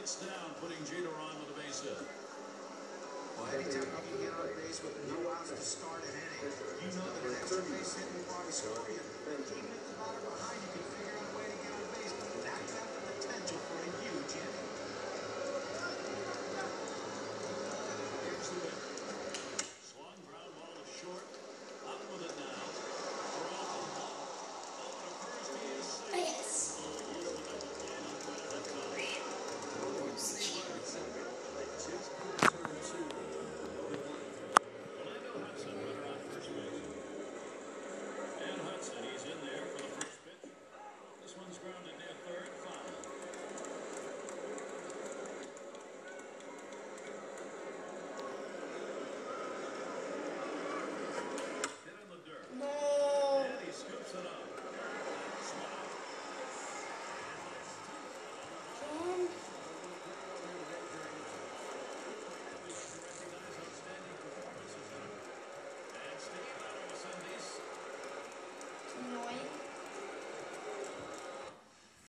gets down, putting Jeter on with a base hit. Well, anytime you can get on base with no outs to start an inning, you know that an extra base hit